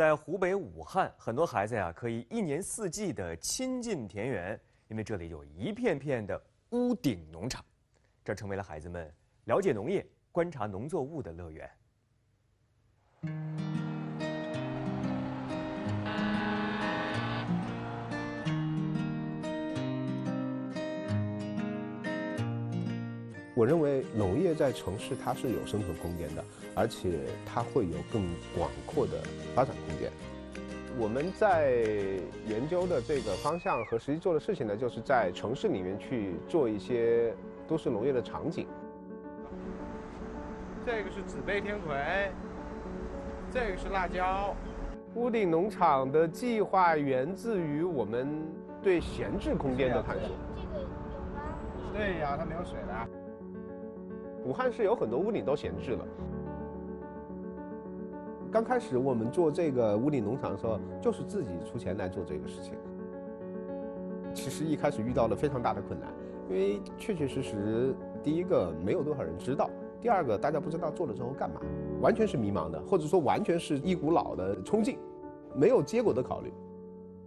在湖北武汉，很多孩子呀可以一年四季的亲近田园，因为这里有一片片的屋顶农场，这成为了孩子们了解农业、观察农作物的乐园。我认为农业在城市它是有生存空间的，而且它会有更广阔的发展空间。我们在研究的这个方向和实际做的事情呢，就是在城市里面去做一些都市农业的场景。这个是紫背天葵，这个是辣椒。屋顶农场的计划源自于我们对闲置空间的探索。这个有吗？对呀，它没有水的。武汉市有很多屋顶都闲置了。刚开始我们做这个屋顶农场的时候，就是自己出钱来做这个事情。其实一开始遇到了非常大的困难，因为确确实实，第一个没有多少人知道，第二个大家不知道做了之后干嘛，完全是迷茫的，或者说完全是一股脑的冲劲，没有结果的考虑。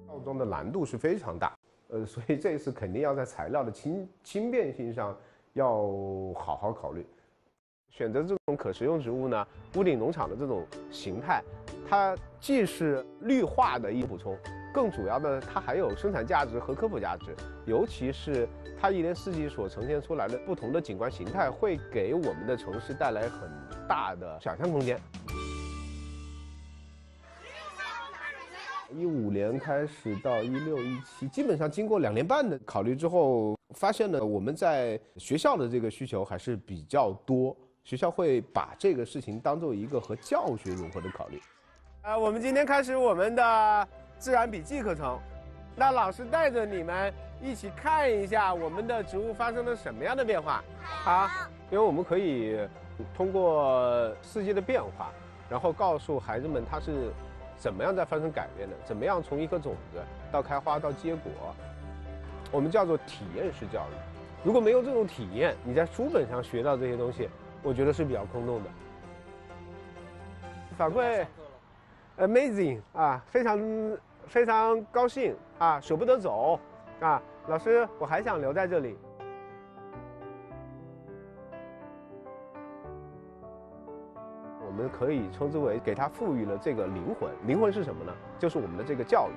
造装的难度是非常大，呃，所以这一次肯定要在材料的轻轻便性上。要好好考虑，选择这种可食用植物呢？屋顶农场的这种形态，它既是绿化的一个补充，更主要的它还有生产价值和科普价值。尤其是它一年四季所呈现出来的不同的景观形态，会给我们的城市带来很大的想象空间。一五年开始到一六一七，基本上经过两年半的考虑之后，发现呢，我们在学校的这个需求还是比较多，学校会把这个事情当做一个和教学融合的考虑。啊，我们今天开始我们的自然笔记课程，那老师带着你们一起看一下我们的植物发生了什么样的变化。好，因为我们可以通过四季的变化，然后告诉孩子们它是。怎么样在发生改变的？怎么样从一颗种子到开花到结果？我们叫做体验式教育。如果没有这种体验，你在书本上学到这些东西，我觉得是比较空洞的。反馈，amazing 啊，非常非常高兴啊，舍不得走啊，老师，我还想留在这里。我们可以称之为给它赋予了这个灵魂。灵魂是什么呢？就是我们的这个教育。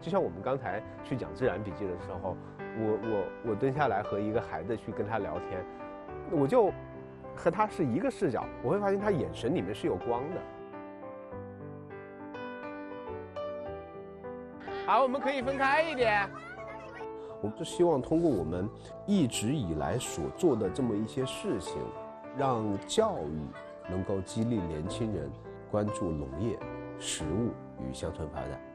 就像我们刚才去讲自然笔记的时候，我我我蹲下来和一个孩子去跟他聊天，我就和他是一个视角，我会发现他眼神里面是有光的。好，我们可以分开一点。我们是希望通过我们一直以来所做的这么一些事情，让教育。能够激励年轻人关注农业、食物与乡村发展。